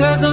Cause